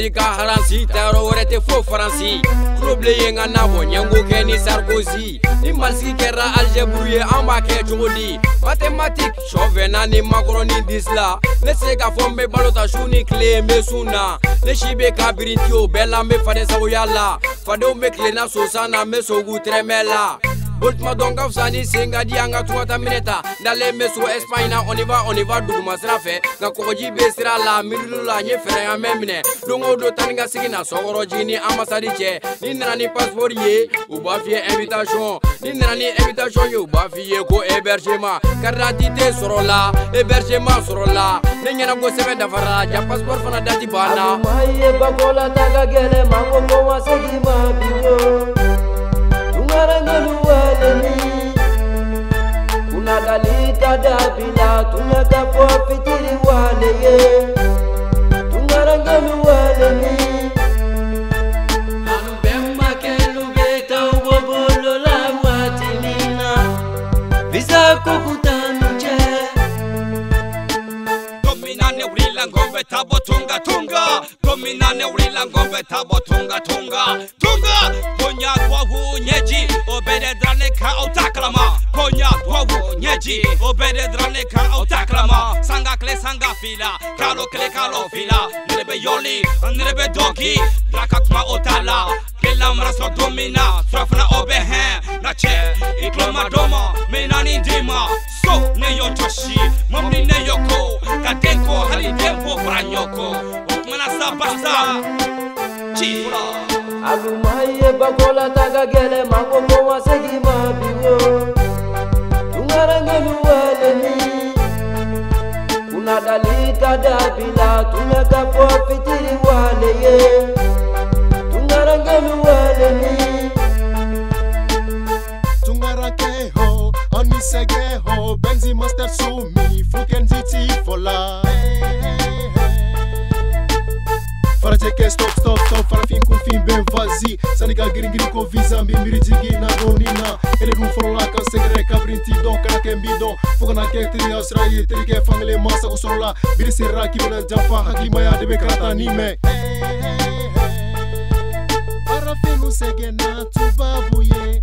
di ka haransi tayɔrɔ wɛrɛ tɛ fo faransi kulobile ye n ka nabɔ ɲɛngo kɛ ni sarkozi ni malisigi kɛra algɛbru ye an b'a kɛ cogo di matematik sɔfɛna ni makɔrɔni disila ne se k'a fɔ n be balo ta su ni kile n be sun na ne si be ka birinti o bɛɛ la n be faden sagoya la fadenw be kilenna sosan na n be sogu tɛrɛmɛ la ultima dɔnka fisa ni sen ka di an ka tungata minɛ ta dalen bɛ so espaɲe na on va on va duguma sira fɛ nka kɔgɔji be sira la miirilu la n ye fɛrɛya mɛn minɛ don o don tani ka segi na sɔgɔrɔjigi ni ambasadi cɛ ni nana ni pasipori ye u b'a fiyɛ invitasiɔn ni nana ni invitasiɔn ye u b'a fi ye ko hébergema karidantite sɔrɔ la hébergema sɔrɔ la ne ɲɛna ko sɛbɛn dafara ja pasipori fana dati banna ye bakɔla ta ka gɛlɛ mako ko ma segi ma bi bila tunyaka kuwafikiri waleye tungarange miwaleni ambembakelubeta ubobolola mwatinina vizakukutanuje dominane ulila ngombe tabo tunga tunga dominane ulila ngombe tabo tunga tunga tunga kunyakwa hunyeji obededrane kauta し覚えられからお宝も三角レ三角フィラカロクレカロフィラぬれべよりぬれべドキラカクマおたらゲラムラスのドミナトラフナオベヘンラチェイクロマドマメナニディマそうねよ女子マムリねよこガデンコハリデンポフランヨコ僕もなさばさチフラ Agumaye bakola taga gele makomo wasegi mabiyo Emanueleni. Kuna dalili kadhaa bila fitiri wale sanika giringiri ko visa mbi miritigi na doni na ele dun fɔlɔla ka sɛgɛrɛ kabirinti é dɔn kana kɛ n bi dɔn fo kana kɛ teriya sira ye que fankelen ma sago sɔrɔ la biri serira k'i bɛna janfa hakilimaya de bɛ karata ni mɛn arafinu sɛgɛnna tubabu ye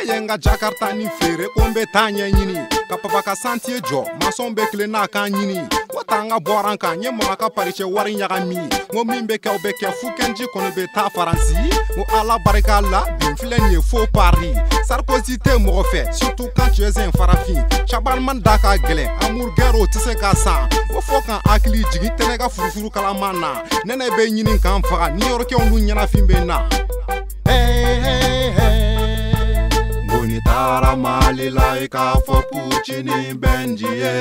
yenga jakarta ni feere ko n be taa ɲɛɲini ka papa ka santiye jɔ masɔnw be kile n'a kan ɲini ko ta n ka bɔra n kan n ye mama ka parisɛ wari ɲagami ko min be kɛ o be kɛ fukɛnji kɔni be taa faransi ko ala barika la bin filɛ nin ye fo pari sarkozi tɛ mɔgɔ fɛ surtut kan tu es un farafin shabanman da ka gwɛlɛn amurugɛriw tɛ se ka san ko fɔɔ kan hakili jigi tɛnɛ ka furufuru kalaman na nɛnɛ be ɲini k'an faga niyɔrɔkɛw n'u ɲɛnafin be na e ka fɔ pucini bɛnji ye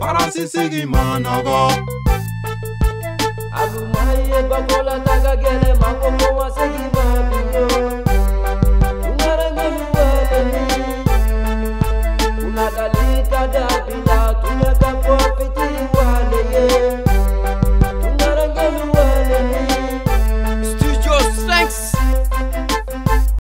faransisigi ma nɔgɔ alumani ye bakɔlata ka gɛlɛ makoko wasa